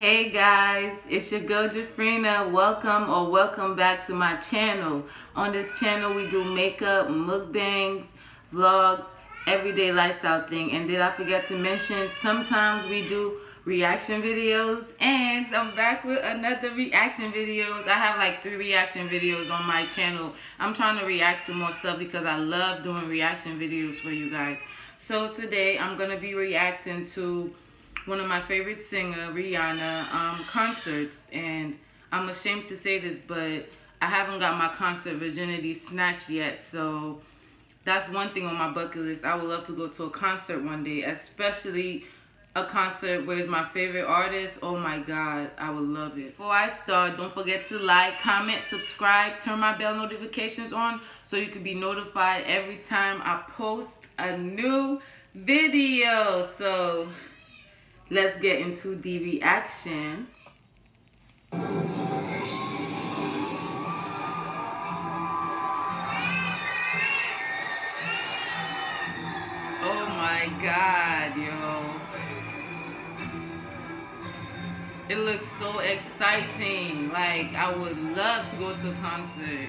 Hey guys, it's your girl Jeffrena. Welcome or welcome back to my channel. On this channel we do makeup, mukbangs, vlogs, everyday lifestyle thing. And did I forget to mention, sometimes we do reaction videos and I'm back with another reaction videos. I have like three reaction videos on my channel. I'm trying to react to more stuff because I love doing reaction videos for you guys. So today I'm going to be reacting to one of my favorite singer, Rihanna, um, concerts. And I'm ashamed to say this, but I haven't got my concert virginity snatched yet. So that's one thing on my bucket list. I would love to go to a concert one day, especially a concert where it's my favorite artist. Oh my God, I would love it. Before I start, don't forget to like, comment, subscribe, turn my bell notifications on so you can be notified every time I post a new video. So let's get into the reaction. Oh my god, yo. It looks so exciting. Like, I would love to go to a concert.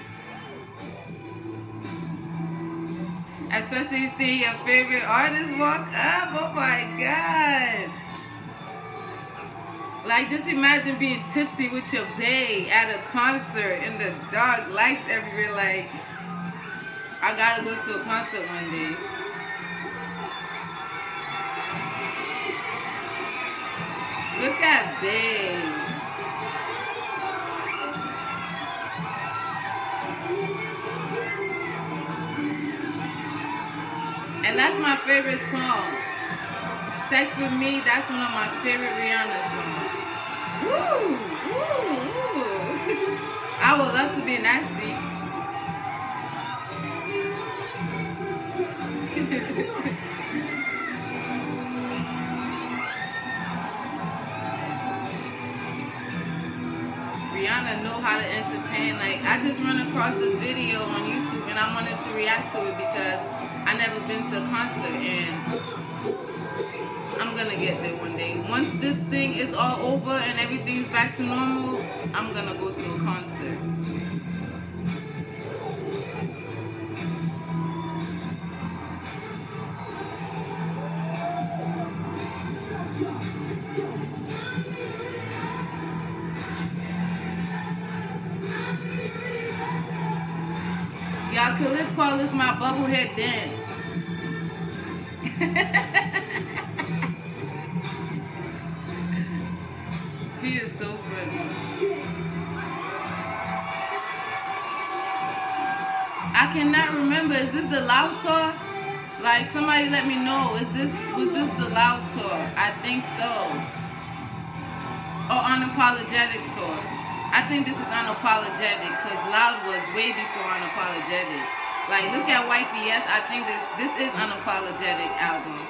Especially see your favorite artist walk up. Oh my god. Like, just imagine being tipsy with your bae at a concert in the dark, lights everywhere. Like, I gotta go to a concert one day. Look at bae. And that's my favorite song. Sex with Me, that's one of my favorite Rihanna songs. I would love to be seat. Rihanna know how to entertain. Like, I just run across this video on YouTube and I wanted to react to it because I never been to a concert and I'm gonna get there one day. Once this thing is all over and everything's back to normal, I'm gonna go to a concert. Y'all, Khalid call this my bubblehead dance. is so funny. I cannot remember. Is this the loud tour? Like somebody let me know. Is this was this the loud tour? I think so. Or unapologetic tour. I think this is unapologetic because loud was way before unapologetic. Like look at Wifey Yes, I think this this is unapologetic album.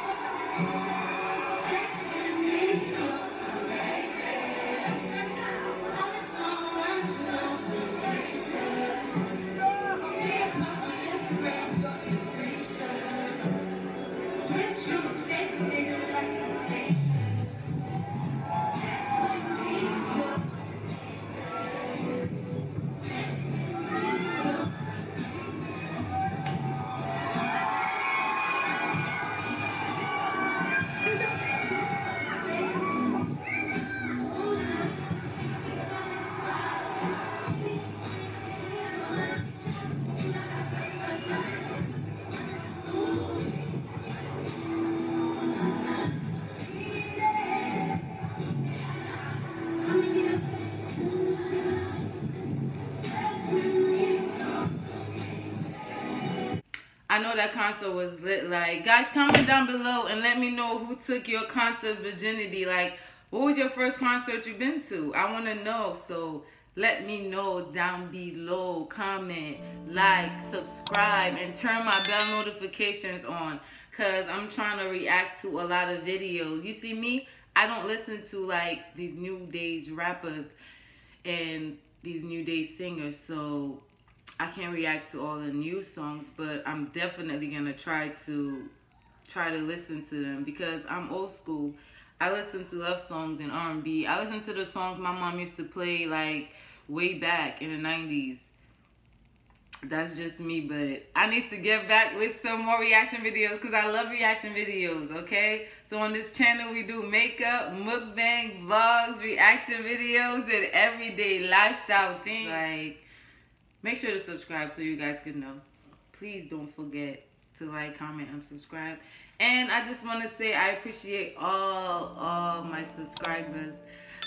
I know that concert was lit. Like, guys, comment down below and let me know who took your concert virginity. Like, what was your first concert you've been to? I want to know. So, let me know down below. Comment, like, subscribe, and turn my bell notifications on. Because I'm trying to react to a lot of videos. You see me? I don't listen to, like, these new days rappers and these new day singers. So, I can't react to all the new songs, but I'm definitely gonna try to try to listen to them because I'm old school. I listen to love songs and R&B. I listen to the songs my mom used to play like way back in the 90s. That's just me, but I need to get back with some more reaction videos because I love reaction videos, okay? So on this channel, we do makeup, mukbang, vlogs, reaction videos, and everyday lifestyle things. Like, make sure to subscribe so you guys can know. Please don't forget to like, comment, and subscribe. And I just want to say I appreciate all, all my subscribers,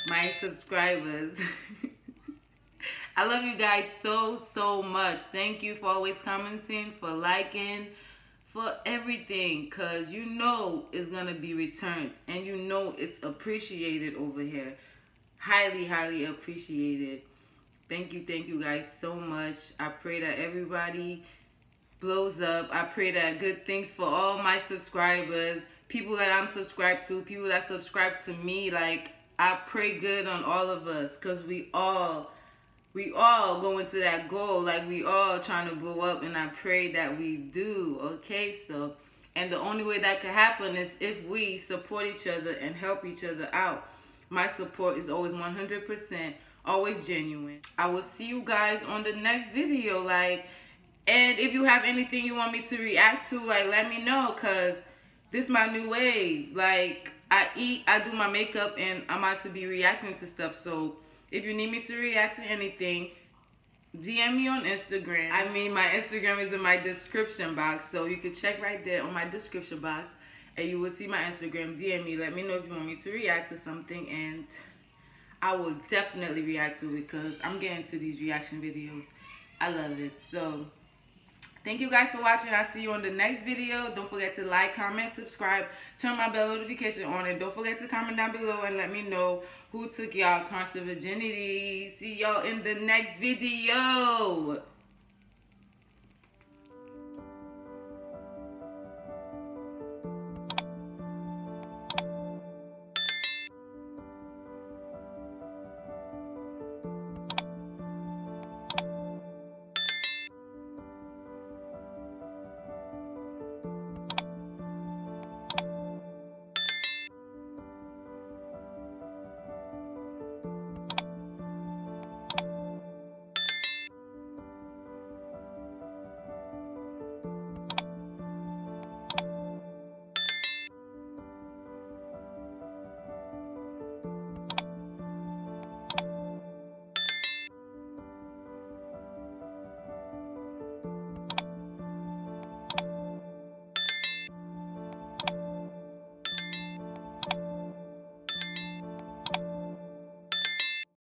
my subscribers. I love you guys so, so much. Thank you for always commenting, for liking, for everything. Because you know it's going to be returned. And you know it's appreciated over here. Highly, highly appreciated. Thank you, thank you guys so much. I pray that everybody blows up. I pray that good things for all my subscribers, people that I'm subscribed to, people that subscribe to me. Like, I pray good on all of us because we all we all going to that goal like we all trying to blow up and i pray that we do okay so and the only way that could happen is if we support each other and help each other out my support is always 100% always genuine. I will see you guys on the next video like and if you have anything you want me to react to like let me know because this my new wave. Like i eat i do my makeup and i'm about to be reacting to stuff. So if you need me to react to anything, DM me on Instagram. I mean, my Instagram is in my description box, so you can check right there on my description box, and you will see my Instagram. DM me. Let me know if you want me to react to something, and I will definitely react to it because I'm getting to these reaction videos. I love it. So, Thank you guys for watching. I'll see you on the next video. Don't forget to like, comment, subscribe, turn my bell notification on, and don't forget to comment down below and let me know who took y'all constant virginity. See y'all in the next video.